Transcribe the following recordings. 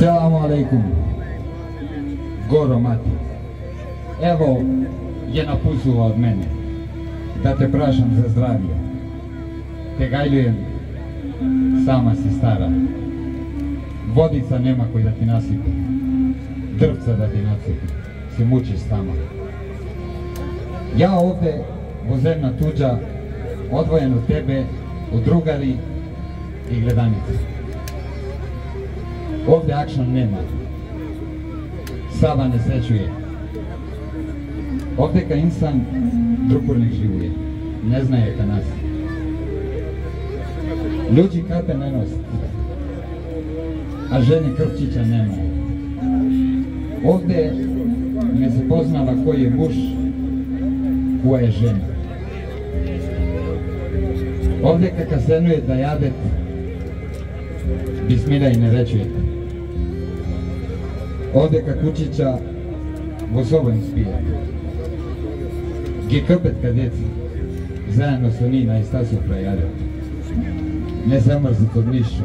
Selamu alaikum. Goro mati. Evo je napustila od mene. Da te prašam za zdravlje. Te gajljujem. Sama si stara. Vodica nema koji da ti nasipi. Drvca da ti nasipi. Se mučiš sama. Ja ovde, vozemna tuđa, odvojen od tebe, u drugari i gledanice. Ovde akšan nema. Saba ne srećuje. Ovde ka insan drukurnik živuje. Ne znaje ka nas. Ljudi kape ne nos. A ženi krpčića nema. Ovde ne se poznava koji je muž, koja je žena. Ovde ka kasenuje da jadet, bismila i ne rečujete. Ovde ka kućića vosovan spije. Ge krpet ka deci, zajedno sa Nina i Stasu prajade. Ne zamrzit od mišću.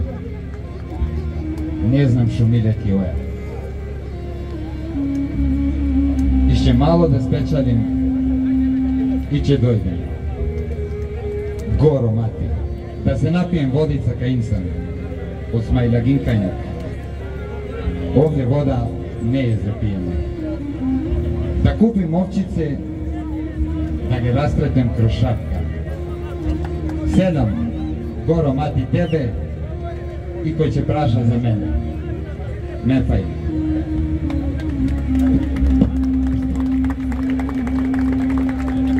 Ne znam što miljeti oja. Išće malo da i će dojdem. Goro mati. Da se napijem vodica ka insan. Od smajla ginkanjak. Ovdje voda ne je za pijenje. Da kupim ovčice, da ga rastretem kroz šapka. Sedam, goro mati tebe i koji će praša za mene. Mefaj.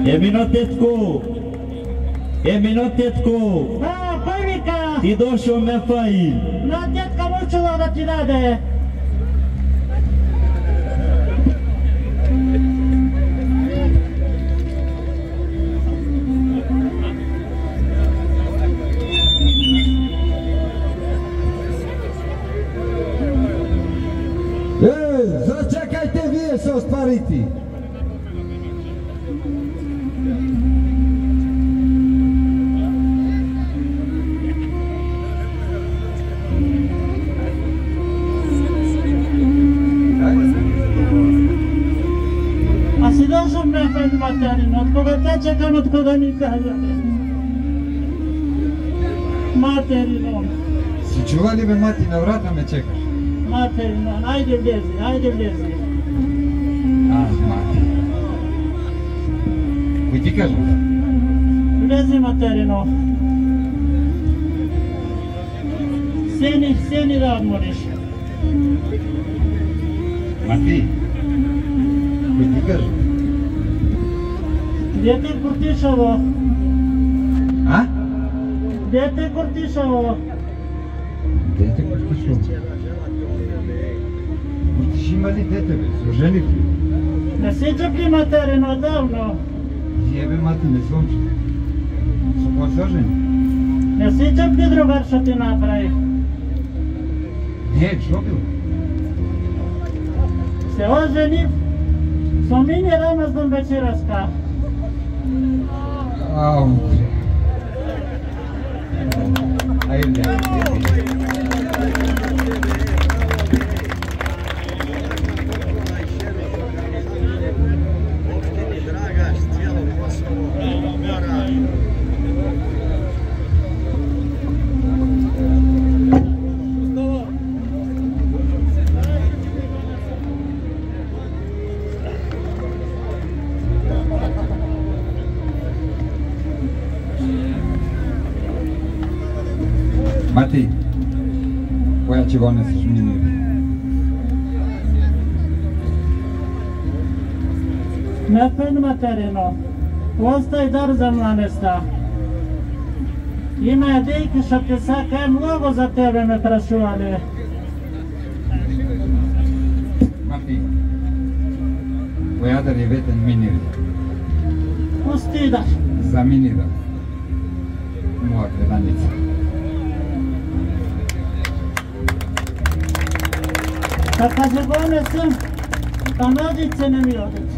Emino tetku! Emino I došao me Faim. Na djetka močila da ti nade. Ej, začekajte vi se ostvariti. Българин, от кога течекам, от кога ми казвате? Материно. Си чува ли бе, мати, на врата ме чекаш? Материно, айде влези, айде влези. Ах, мати. Кой ти кажа? Влези, материно. Сени, сени да отмориш. Мати, кой ти кажа? Дете Куртишево. А? Дете Куртишево. Дете Куртишево. Куртиш има ли дете, бе? Служени ли? Не си чепли материн отдавно. Ебе, мати, не съм че. Съм служен. Не си чепли другар, що ти направих. Не, е що било? Се оженив. Со мини рано съм вече разках. Wow. Ayun lang. Giovanna Sminir. Napin materino, ostaj dar za mlanesta. Има идејки што ќе сакај многу за тебе ме прашувале. Мати, која да ревете минир? Пусти да. За минир. Моја преданица. Sam, pa nođice ne mi odete.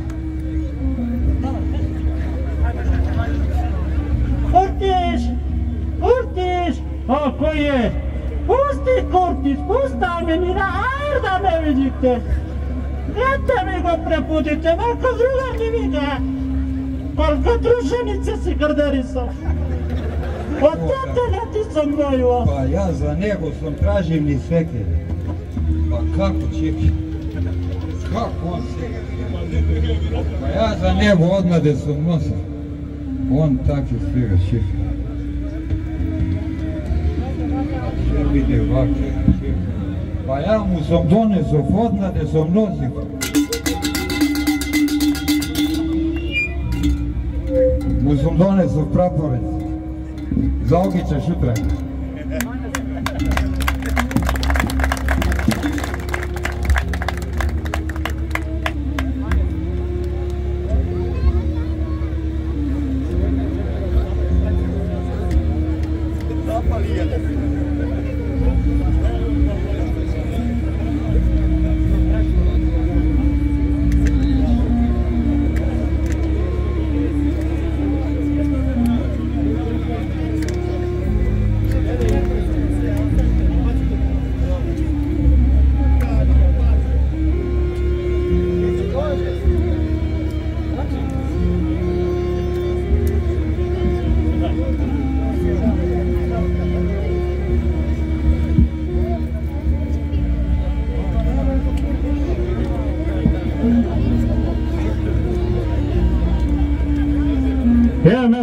Kurtiš! Kurtiš! Ako je, pusti Kurtis, pusta me ni na aer da me vidite. Dajte mi go preputite, Marko drugar ni viga. Koliko druženice si garderisao. Od tete leti sam broju. Pa ja za nego sam tražim ni sveke. Како чеки? Како он сега? Па ја за него однаде сум носил. Он так и свира чеки. Ще биде ваке. Па ја му сум донесов однаде сум носил. Му сум донесов прапорец. Заогичаш утре.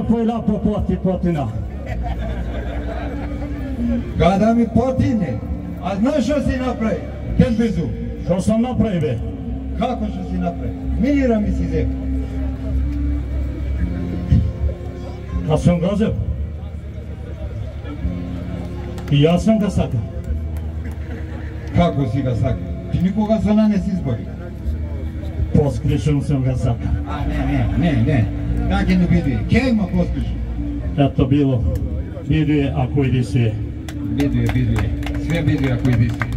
Za ogića šutra. Evo me tvoj lapo poti potina. Kada mi potine, a znaš što si napravi? Kenbezu, Što sam napravio be? kako što si napravi? Minira mi si zep. Kad sam ga uzeo. I ja sam ga sakao. Kako si ga sakao? Ti nikoga sa nanes izbori. Poskrišom sam ga sakao. A ne, ne, ne, ne. Je ne biduje? Kejma pospišu. Eto bilo. Viduje ako idi sve. Biduje, biduje. Sve biduje ako idi si.